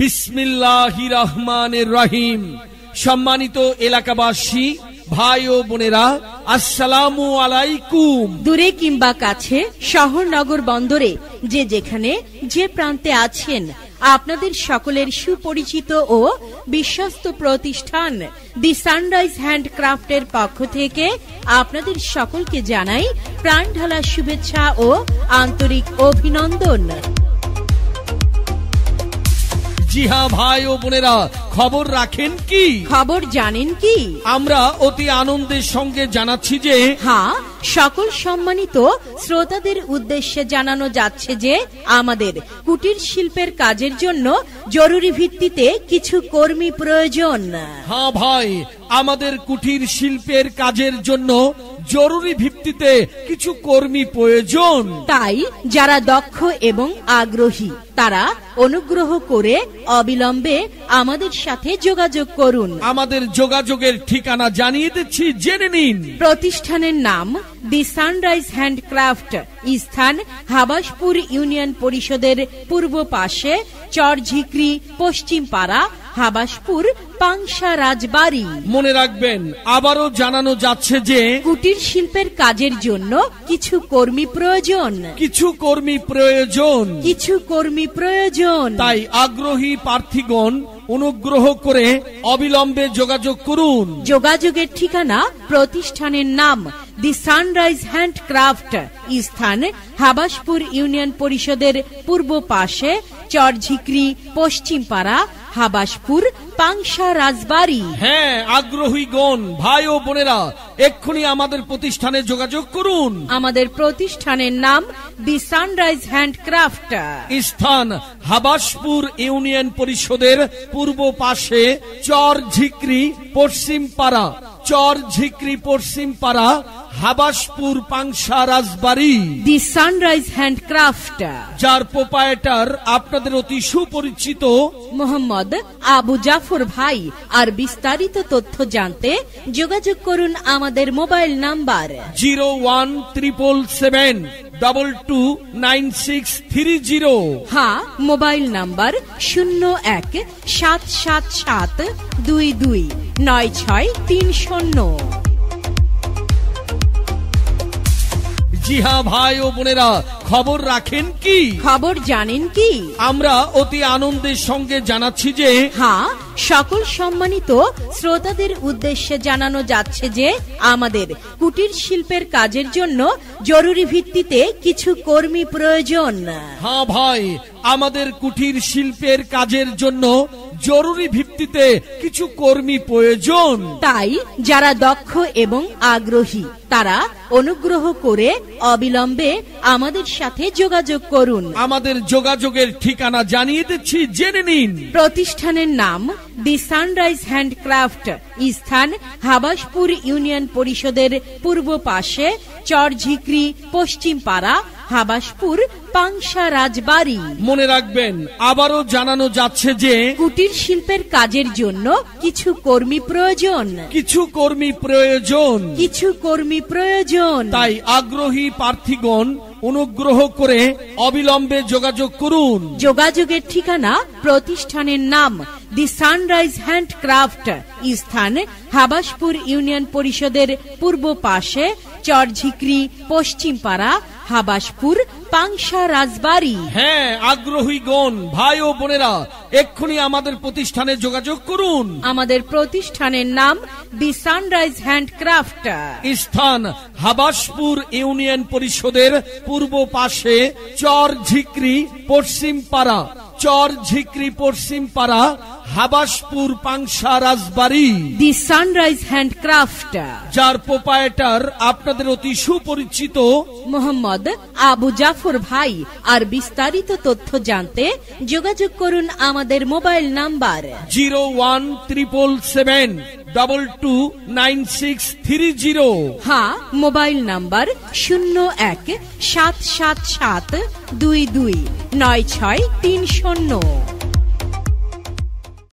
বিসমিল্লাহ রহমানের রহিম। সম্মানিত এলাকাবাসী, ভাই ও বোনেরা, আসসালামু আলাইকুম। দূরে কিংবা কাছে, শহর, নগর, বন্দরে, যে যেখানে, যে প্রান্তে আছেন, আপনাদের সকলের সুপরিচিত ও বিশ্বস্ত প্রতিষ্ঠান দি সানরাইজ হ্যান্ডক্রাফটের পক্ষ থেকে আপনাদের সকলকে জানাই প্রাণ ঢালা শুভেচ্ছা ও আন্তরিক অভিনন্দন। জি হ্যাঁ ভাই ও বোনেরা খবর রাখেন কি? খবর জানেন কি? আমরা অতি আনন্দের সঙ্গে জানাচ্ছি যে হ্যাঁ সকল সম্মানিত শ্রোতাদের উদ্দেশ্যে জানানো যাচ্ছে যে আমাদের কুটির শিল্পের কাজের জন্য জরুরি ভিত্তিতে কিছু কর্মী প্রয়োজন। হ্যাঁ ভাই আমাদের কুটির শিল্পের কাজের জন্য জরুরি ভিত্তিতে কিছু কর্মী প্রয়োজন। তাই যারা দক্ষ এবং আগ্রহী তারা অনুগ্রহ করে অবিলম্বে আমাদের সাথে যোগাযোগ করুন। আমাদের যোগাযোগের ঠিকানা জানিয়ে দিচ্ছি জেনে নিন। প্রতিষ্ঠানের নাম দি সানরাইজ হ্যান্ডক্রাফট স্থান হাবাসপুর ইউনিয়ন পরিষদের পূর্ব পাশে চরঝিকরি পশ্চিম পাড়া হাবাসপুর পাংশা রাজবাড়ি। মনে রাখবেন আবারও জানানো যাচ্ছে যে কুটির শিল্পের কাজের জন্য কিছু কর্মী প্রয়োজন। কিছু কর্মী প্রয়োজন। কিছু কর্মী প্রয়োজন। তাই আগ্রহী প্রার্থীগণ অনুগ্রহ করে অবিলম্বে যোগাযোগ করুন। যোগাযোগের ঠিকানা প্রতিষ্ঠানের নাম দি সানরাইজ হ্যান্ডক্রাফট স্থান হাবাসপুর ইউনিয়ন পরিষদের পূর্ব পাশে চরঝিকরি পশ্চিম পাড়া হাবাসপুর পাংশা রাজবাড়ি। হ্যাঁ আগ্রহী গণ ভাই ও বোনেরা এক্ষুনি আমাদের প্রতিষ্ঠানে যোগাযোগ করুন। আমাদের প্রতিষ্ঠানের নাম দি সানরাইজ হ্যান্ডক্রাফট স্থান হাবাসপুর ইউনিয়ন পরিষদের পূর্ব পাশে চর ঝিকরি পশ্চিম পাড়া। Char Jhikri Paschim Para Habaspur Pangsha Rajbari. The Sunrise handcraft যার প্রোপায়েটার আপনাদের অতি সুপরিচিত। মোহাম্মদ আবু জাফর ভাই। আর বিস্তারিত তথ্য জানতে যোগাযোগ করুন আমাদের mobile number. Zero one triple seven double two nine six three zero হ্যাঁ মোবাইল নাম্বার শূন্য এক সাত সাত সাত দুই দুই নয় ছয় তিন শূন্য। জি হ্যাঁ ভাই ও বোনেরা খবর রাখেন কি? খবর জানেন কি? আমরা অতি আনন্দের সঙ্গে জানাচ্ছি যে হ্যাঁ সকল সম্মানিত শ্রোতাদের উদ্দেশ্যে জানানো যাচ্ছে যে আমাদের কুটির শিল্পের কাজের জন্য জরুরি ভিত্তিতে কিছু কর্মী প্রয়োজন। হ্যাঁ ভাই আমাদের কুটির শিল্পের কাজের জন্য জরুরি ভিত্তিতে কিছু কর্মী প্রয়োজন। তাই যারা দক্ষ এবং আগ্রহী তারা অনুগ্রহ করে অবিলম্বে আমাদের সাথে যোগাযোগ করুন। আমাদের যোগাযোগের ঠিকানা জানিয়ে দিচ্ছি জেনে নিন। প্রতিষ্ঠানের নাম দি সানরাইজ হ্যান্ডক্রাফট স্থান হাবাসপুর ইউনিয়ন পরিষদের পূর্ব পাশে চরঝিকরি পশ্চিম পাড়া হাবাসপুর পাংশা রাজবাড়ি। মনে রাখবেন আবারও জানানো যাচ্ছে যে কুটির শিল্পের কাজের জন্য কিছু কর্মী প্রয়োজন। কিছু কর্মী প্রয়োজন। কিছু কর্মী প্রয়োজন। তাই আগ্রহী প্রার্থীগণ অনুগ্রহ করে অবিলম্বে যোগাযোগ করুন। যোগাযোগের ঠিকানা প্রতিষ্ঠানের নাম দি সানরাইজ হ্যান্ডক্রাফট স্থান হাবাসপুর ইউনিয়ন পরিষদের পূর্ব পাশে, চরঝিকরি পশ্চিম পাড়া হাবাসপুর পাংশা রাজবাড়ি। হ্যাঁ আগ্রহী আগ্রহীগণ ভাই ও বোনেরা এক্ষুনি আমাদের প্রতিষ্ঠানে যোগাযোগ করুন। আমাদের প্রতিষ্ঠানের নাম দি সানরাইজ হ্যান্ডক্রাফট স্থান হাবাসপুর ইউনিয়ন পরিষদের পূর্ব পাশে চর ঝিকরি পশ্চিম পাড়া Char Jhikri Paschim Para Habaspur Pangsha Rajbari. The Sunrise handcraft যার প্রোপাইটার আপনাদের অতি সুপরিচিত মোহাম্মদ আবু জাফর ভাই। আর বিস্তারিত তথ্য জানতে যোগাযোগ করুন আমাদের mobile number. Zero one triple seven double two nine six three zero হ্যাঁ মোবাইল নাম্বার শূন্য এক সাত সাত সাত দুই দুই নয় ছয় তিন শূন্য।